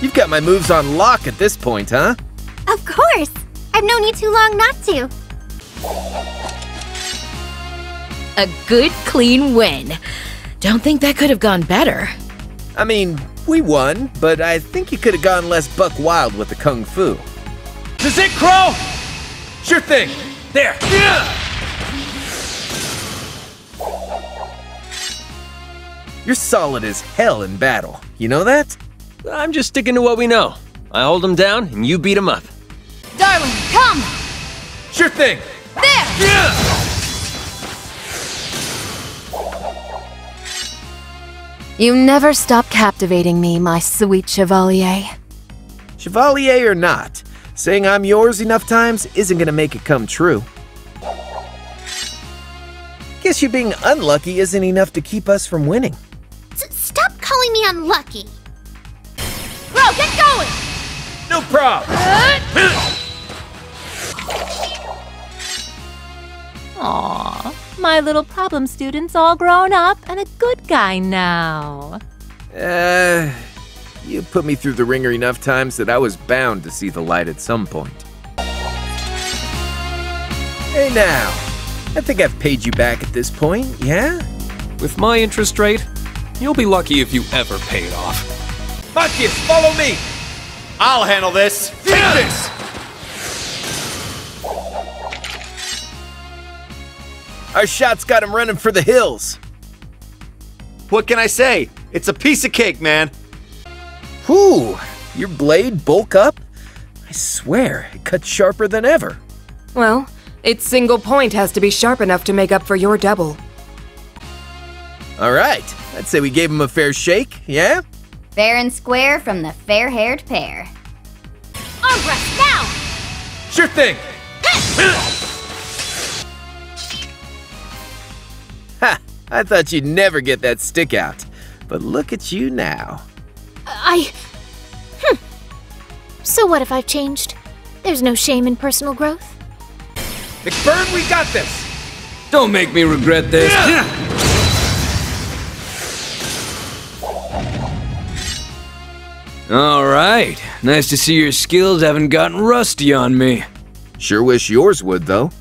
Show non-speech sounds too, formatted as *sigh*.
You've got my moves on lock at this point, huh? Of course! I've known you too long not to. A good, clean win. Don't think that could have gone better. I mean, we won, but I think you could have gone less buck wild with the kung fu. This it, Crow? Sure thing. There. You're solid as hell in battle. You know that? I'm just sticking to what we know. I hold him down, and you beat him up. Darling, come! Sure thing. There! You never stop captivating me, my sweet Chevalier. Chevalier or not, saying I'm yours enough times isn't gonna make it come true. Guess you being unlucky isn't enough to keep us from winning. S- stop calling me unlucky. Bro, get going! No problem. Aw, my little problem student's all grown up and a good guy now. Uh, you put me through the ringer enough times that I was bound to see the light at some point. Hey now, I think I've paid you back at this point, yeah? With my interest rate, you'll be lucky if you ever pay it off. Marcus, follow me. I'll handle this. Take this. Our shots got him running for the hills. What can I say? It's a piece of cake, man. Whew, your blade bulk up? I swear, it cuts sharper than ever. Well, its single point has to be sharp enough to make up for your double. All right, I'd say we gave him a fair shake, yeah? Fair and square from the fair-haired pair. Arm now! Sure thing. *laughs* Ha! I thought you'd never get that stick out. But look at you now. I. Hmm. So what if I've changed? There's no shame in personal growth. McBurn, we got this. Don't make me regret this. All *laughs* right. Nice to see your skills haven't gotten rusty on me. Sure wish yours would, though.